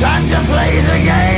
Time to play the game.